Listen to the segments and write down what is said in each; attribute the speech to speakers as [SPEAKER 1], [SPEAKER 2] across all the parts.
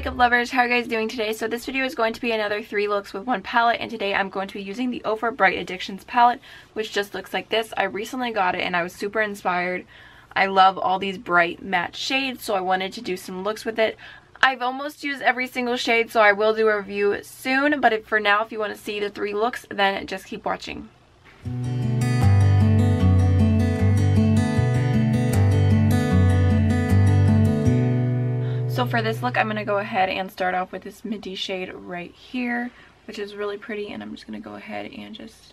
[SPEAKER 1] makeup lovers, how are you guys doing today? So this video is going to be another three looks with one palette and today I'm going to be using the Ofra Bright Addictions palette which just looks like this. I recently got it and I was super inspired. I love all these bright matte shades so I wanted to do some looks with it. I've almost used every single shade so I will do a review soon but for now if you want to see the three looks then just keep watching. So for this look, I'm going to go ahead and start off with this minty shade right here, which is really pretty. And I'm just going to go ahead and just,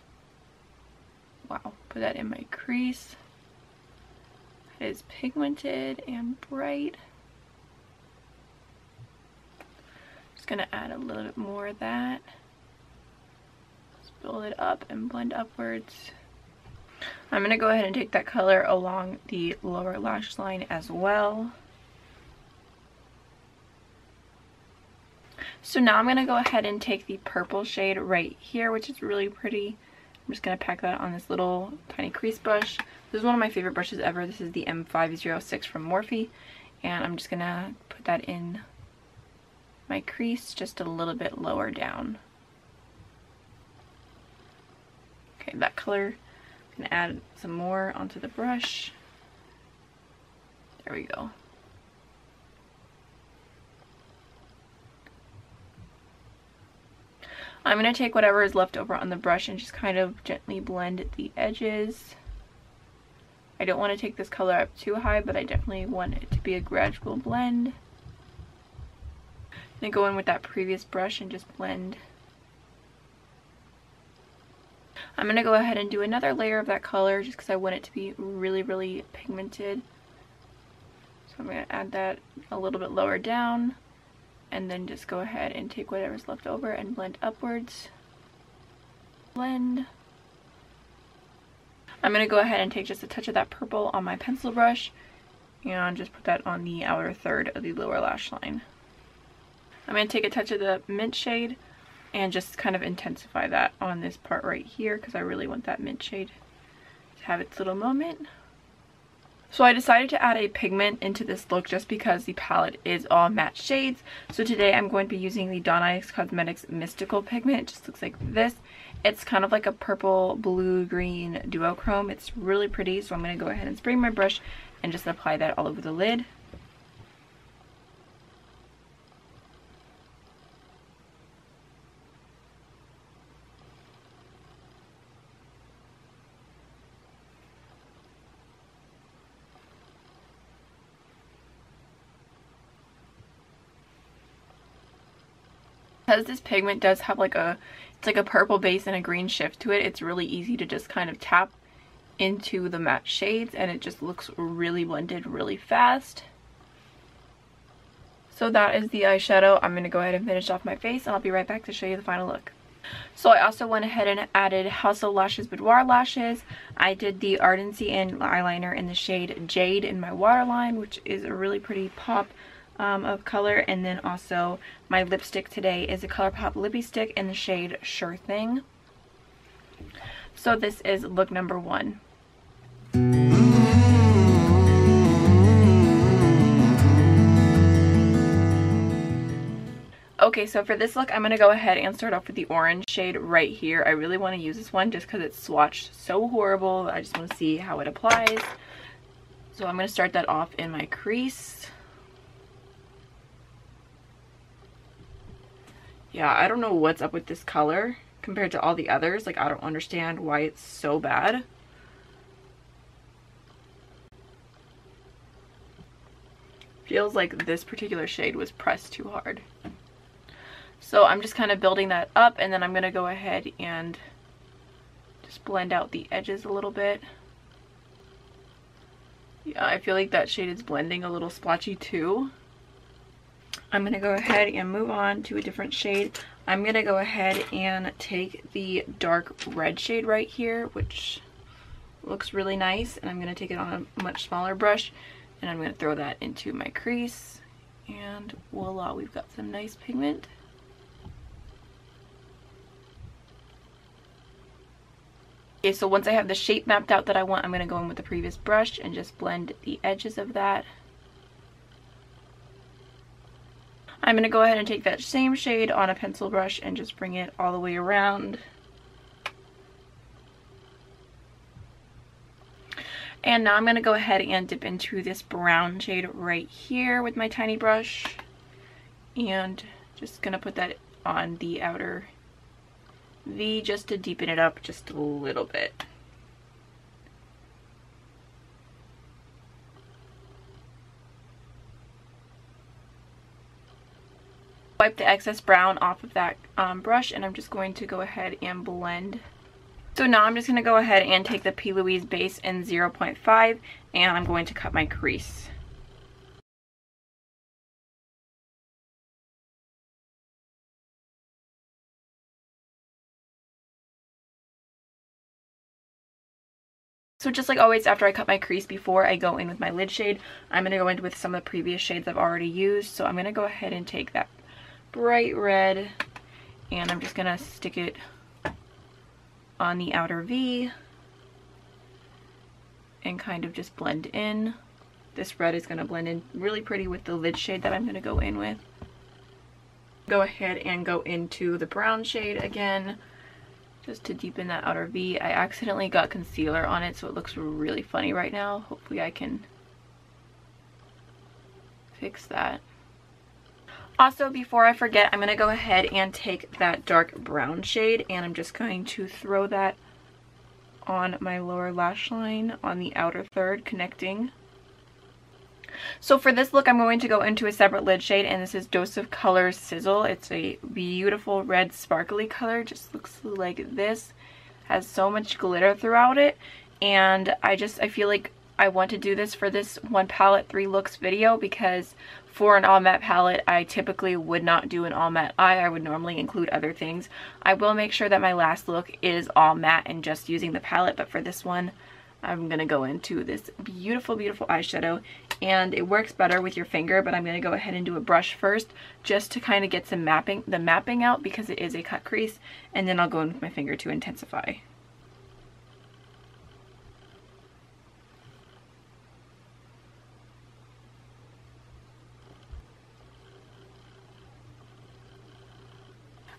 [SPEAKER 1] wow, put that in my crease. It is pigmented and bright. Just going to add a little bit more of that. Just build it up and blend upwards. I'm going to go ahead and take that color along the lower lash line as well. So now I'm going to go ahead and take the purple shade right here, which is really pretty. I'm just going to pack that on this little tiny crease brush. This is one of my favorite brushes ever. This is the M506 from Morphe. And I'm just going to put that in my crease just a little bit lower down. Okay, that color. I'm going to add some more onto the brush. There we go. I'm going to take whatever is left over on the brush and just kind of gently blend the edges. I don't want to take this color up too high, but I definitely want it to be a gradual blend. I'm going to go in with that previous brush and just blend. I'm going to go ahead and do another layer of that color just because I want it to be really, really pigmented. So I'm going to add that a little bit lower down and then just go ahead and take whatever's left over and blend upwards. Blend. I'm going to go ahead and take just a touch of that purple on my pencil brush and just put that on the outer third of the lower lash line. I'm going to take a touch of the mint shade and just kind of intensify that on this part right here because I really want that mint shade to have its little moment. So I decided to add a pigment into this look just because the palette is all matte shades. So today I'm going to be using the X Cosmetics Mystical pigment. It just looks like this. It's kind of like a purple, blue, green duochrome. It's really pretty. So I'm going to go ahead and spray my brush and just apply that all over the lid. Because this pigment does have like a, it's like a purple base and a green shift to it, it's really easy to just kind of tap into the matte shades and it just looks really blended really fast. So that is the eyeshadow. I'm going to go ahead and finish off my face and I'll be right back to show you the final look. So I also went ahead and added House of Lashes Boudoir Lashes. I did the Ardency Inn eyeliner in the shade Jade in my waterline, which is a really pretty pop um, of color. And then also my lipstick today is a ColourPop Lippie Stick in the shade Sure Thing. So this is look number one. Okay, so for this look, I'm going to go ahead and start off with the orange shade right here. I really want to use this one just because it's swatched so horrible. I just want to see how it applies. So I'm going to start that off in my crease. Yeah, I don't know what's up with this color compared to all the others. Like, I don't understand why it's so bad. Feels like this particular shade was pressed too hard. So I'm just kind of building that up and then I'm going to go ahead and just blend out the edges a little bit. Yeah, I feel like that shade is blending a little splotchy too. I'm going to go ahead and move on to a different shade. I'm going to go ahead and take the dark red shade right here, which looks really nice. And I'm going to take it on a much smaller brush and I'm going to throw that into my crease. And voila, we've got some nice pigment. Okay, so once I have the shape mapped out that I want, I'm going to go in with the previous brush and just blend the edges of that. I'm going to go ahead and take that same shade on a pencil brush and just bring it all the way around. And now I'm going to go ahead and dip into this brown shade right here with my tiny brush. And just going to put that on the outer V just to deepen it up just a little bit. Wipe the excess brown off of that um, brush and I'm just going to go ahead and blend. So now I'm just going to go ahead and take the P. Louise base in 0.5 and I'm going to cut my crease. So just like always, after I cut my crease before I go in with my lid shade, I'm going to go in with some of the previous shades I've already used. So I'm going to go ahead and take that bright red and I'm just to stick it on the outer V and kind of just blend in. This red is to blend in really pretty with the lid shade that I'm to go in with. Go ahead and go into the brown shade again just to deepen that outer V. I accidentally got concealer on it so it looks really funny right now. Hopefully I can fix that. Also, before I forget, I'm going to go ahead and take that dark brown shade and I'm just going to throw that on my lower lash line on the outer third connecting so for this look, I'm going to go into a separate lid shade, and this is Dose of Color Sizzle. It's a beautiful red sparkly color, just looks like this. Has so much glitter throughout it, and I just, I feel like I want to do this for this one palette, three looks video, because for an all matte palette, I typically would not do an all matte eye. I would normally include other things. I will make sure that my last look is all matte and just using the palette, but for this one, I'm going to go into this beautiful, beautiful eyeshadow and it works better with your finger, but I'm going to go ahead and do a brush first just to kind of get some mapping, the mapping out because it is a cut crease and then I'll go in with my finger to intensify.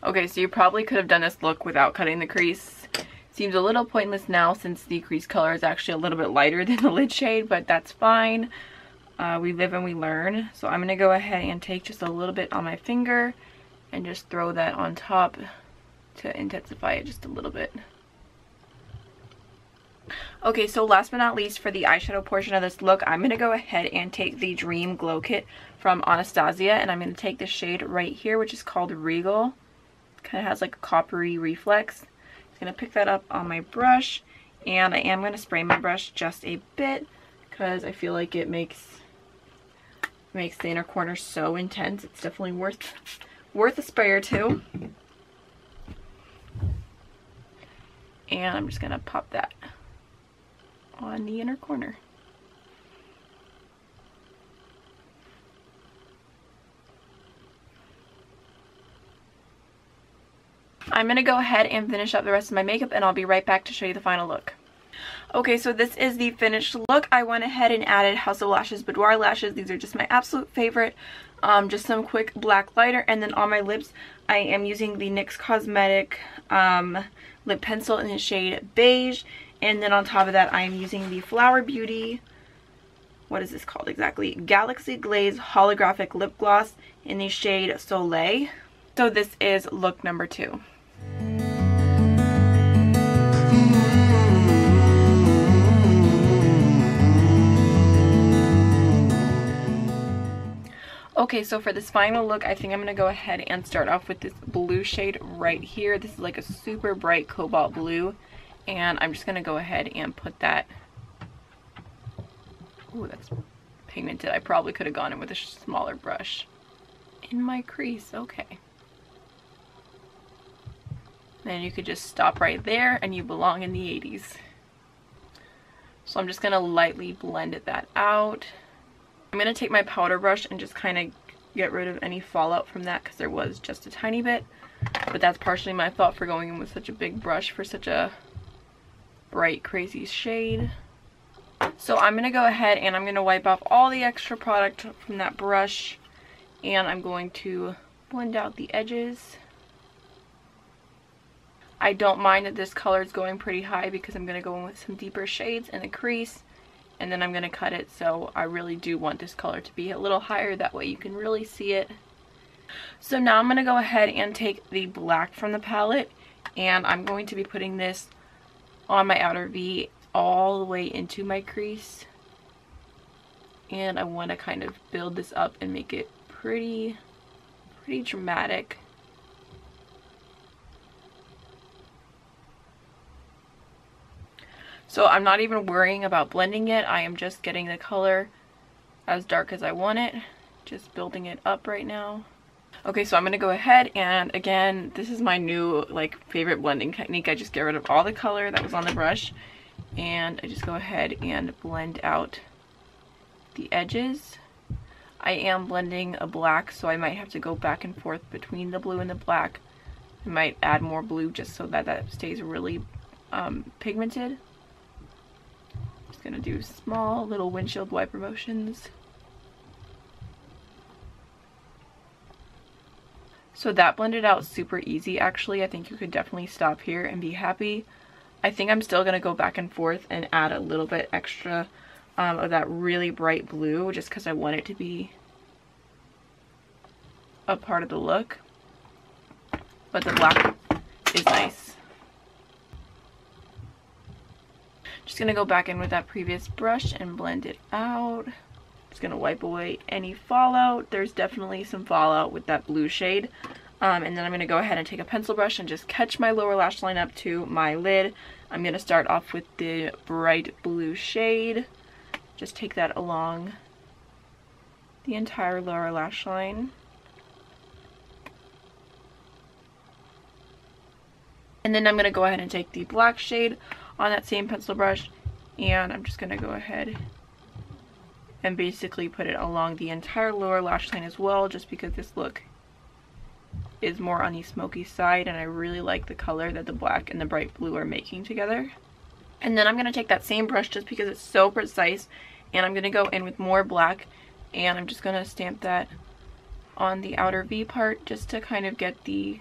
[SPEAKER 1] Okay, so you probably could have done this look without cutting the crease Seems a little pointless now since the crease color is actually a little bit lighter than the lid shade, but that's fine. Uh, we live and we learn. So I'm going to go ahead and take just a little bit on my finger and just throw that on top to intensify it just a little bit. Okay, so last but not least for the eyeshadow portion of this look, I'm going to go ahead and take the Dream Glow Kit from Anastasia and I'm going to take the shade right here which is called Regal. Kind of has like a coppery reflex I'm going to pick that up on my brush and I am going to spray my brush just a bit because I feel like it makes makes the inner corner so intense. It's definitely worth worth a spray or two. And I'm just going to pop that on the inner corner. I'm going to go ahead and finish up the rest of my makeup and I'll be right back to show you the final look. Okay, so this is the finished look. I went ahead and added House of Lashes Boudoir Lashes. These are just my absolute favorite. Um, just some quick black lighter. And then on my lips, I am using the NYX Cosmetic um, lip pencil in the shade Beige. And then on top of that, I am using the Flower Beauty, what is this called exactly? Galaxy Glaze Holographic Lip Gloss in the shade Soleil. So this is look number two. Okay, so for this final look, I think I'm going to go ahead and start off with this blue shade right here. This is like a super bright cobalt blue. And I'm just going to go ahead and put that... Ooh, that's pigmented. I probably could have gone in with a smaller brush. In my crease, okay. Then you could just stop right there and you belong in the 80s. So I'm just going to lightly blend that out. I'm going to take my powder brush and just kind of get rid of any fallout from that because there was just a tiny bit. But that's partially my thought for going in with such a big brush for such a bright, crazy shade. So I'm going to go ahead and I'm going to wipe off all the extra product from that brush And I'm going to blend out the edges. I don't mind that this color is going pretty high because I'm going to go in with some deeper shades in the crease and then I'm going to cut it so I really do want this color to be a little higher that way you can really see it. So now I'm going to go ahead and take the black from the palette and I'm going to be putting this on my outer V all the way into my crease and I want to kind of build this up and make it pretty pretty dramatic So I'm not even worrying about blending it. I am just getting the color as dark as I want it. Just building it up right now. Okay, so I'm going to go ahead and again, this is my new like favorite blending technique. I just get rid of all the color that was on the brush and I just go ahead and blend out the edges. I am blending a black, so I might have to go back and forth between the blue and the black. I might add more blue just so that that stays really um, pigmented gonna do small little windshield wiper motions. So that blended out super easy actually. I think you could definitely stop here and be happy. I think I'm still gonna go back and forth and add a little bit extra um, of that really bright blue just because I want it to be a part of the look. But the black is nice. Just gonna go back in with that previous brush and blend it out. Just gonna wipe away any fallout. There's definitely some fallout with that blue shade. Um, and then I'm gonna go ahead and take a pencil brush and just catch my lower lash line up to my lid. I'm gonna start off with the bright blue shade. Just take that along the entire lower lash line. And then I'm going to go ahead and take the black shade on that same pencil brush and I'm just going to go ahead and basically put it along the entire lower lash line as well just because this look is more on the smoky side and I really like the color that the black and the bright blue are making together. And then I'm going to take that same brush just because it's so precise and I'm going to go in with more black and I'm just going to stamp that on the outer V part just to kind of get the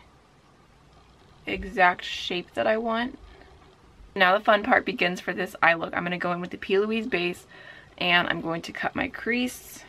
[SPEAKER 1] exact shape that I want. Now the fun part begins for this eye look. I'm going to go in with the P. Louise base and I'm going to cut my crease.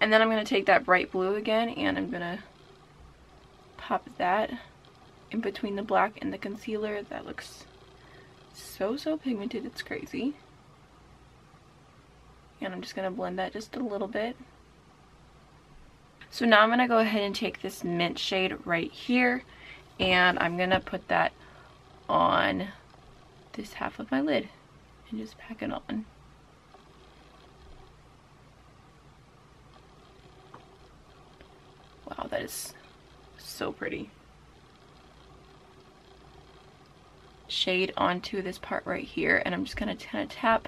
[SPEAKER 1] And then I'm going to take that bright blue again and I'm going to pop that in between the black and the concealer. That looks so, so pigmented. It's crazy. And I'm just going to blend that just a little bit. So now I'm going to go ahead and take this mint shade right here and I'm going to put that on this half of my lid and just pack it on. Is so pretty. Shade onto this part right here, and I'm just going to kind of tap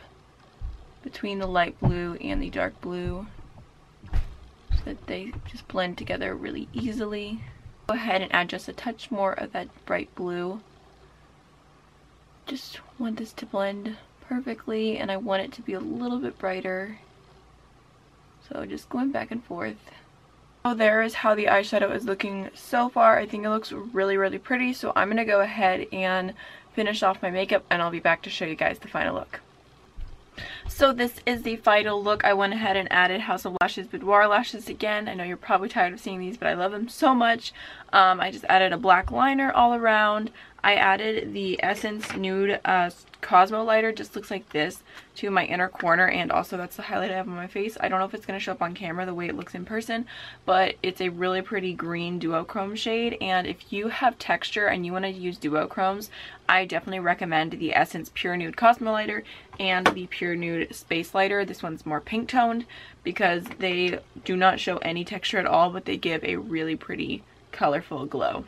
[SPEAKER 1] between the light blue and the dark blue so that they just blend together really easily. Go ahead and add just a touch more of that bright blue. Just want this to blend perfectly and I want it to be a little bit brighter. So just going back and forth. So there is how the eyeshadow is looking so far. I think it looks really, really pretty. So I'm going to go ahead and finish off my makeup and I'll be back to show you guys the final look. So this is the final look. I went ahead and added House of Lashes Boudoir lashes again. I know you're probably tired of seeing these, but I love them so much. Um, I just added a black liner all around. I added the Essence Nude uh, Cosmolighter, just looks like this, to my inner corner, and also that's the highlight I have on my face. I don't know if it's going to show up on camera the way it looks in person, but it's a really pretty green duochrome shade, and if you have texture and you want to use duochromes, I definitely recommend the Essence Pure Nude Cosmolighter and the Pure Nude Space lighter. This one's more pink toned because they do not show any texture at all, but they give a really pretty colorful glow.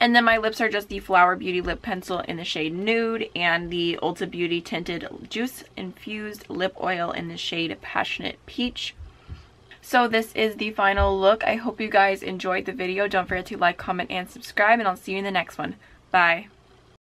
[SPEAKER 1] And then my lips are just the Flower Beauty Lip Pencil in the shade Nude and the Ulta Beauty Tinted Juice Infused Lip Oil in the shade Passionate Peach. So this is the final look. I hope you guys enjoyed the video. Don't forget to like, comment, and subscribe, and I'll see you in the next one. Bye.